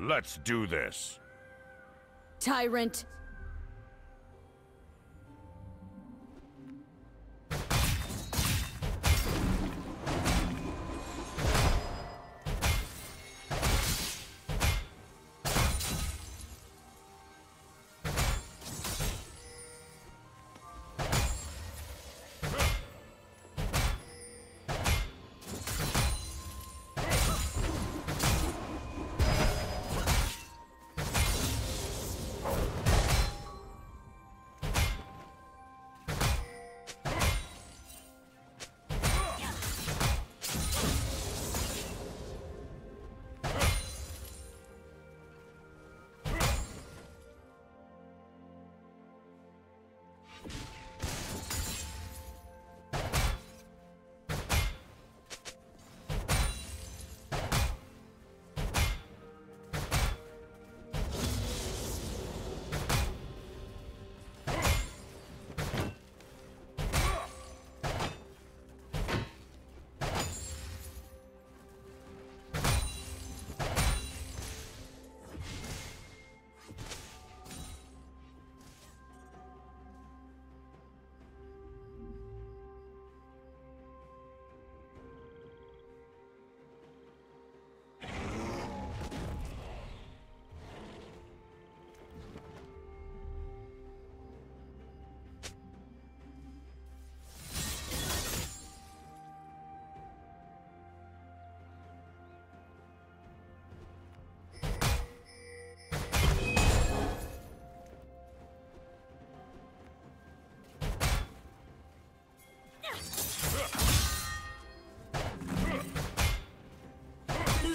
Let's do this. Tyrant!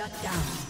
Shut down.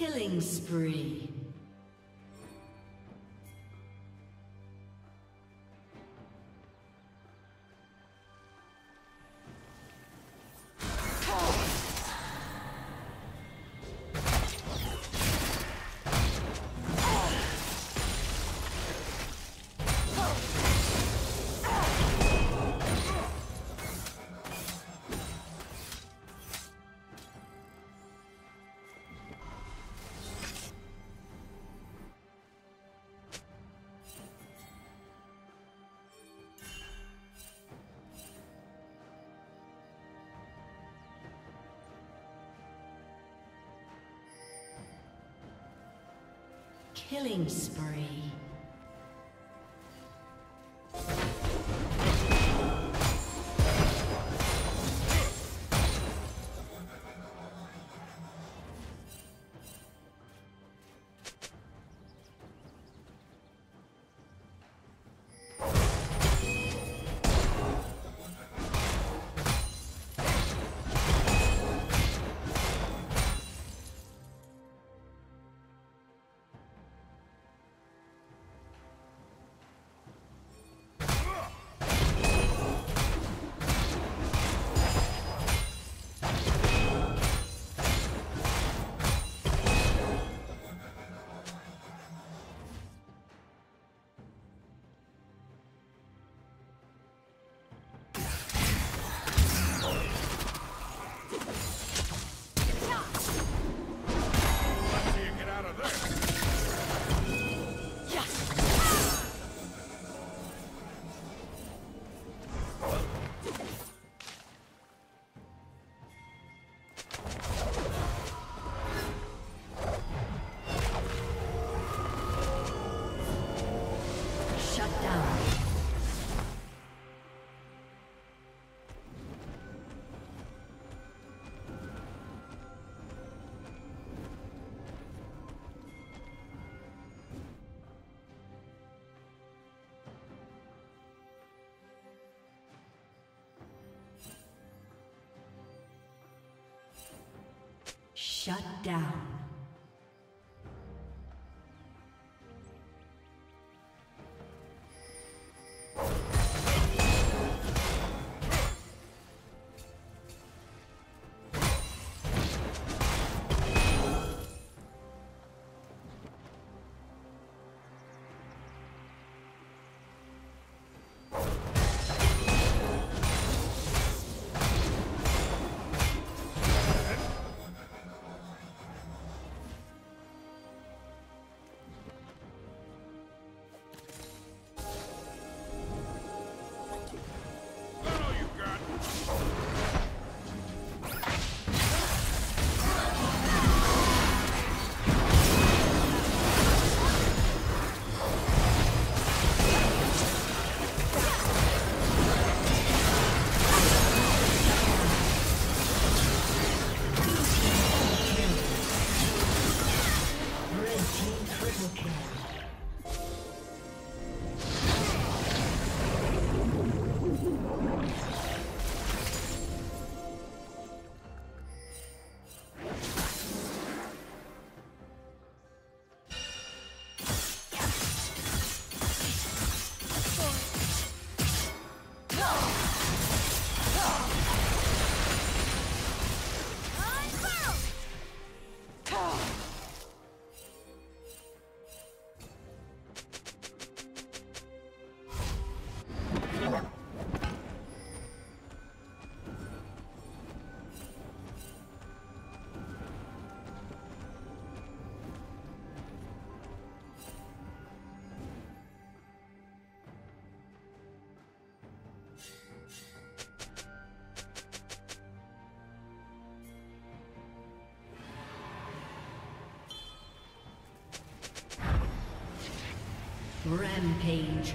Killing spree. Killing spree. Shut down. Rampage.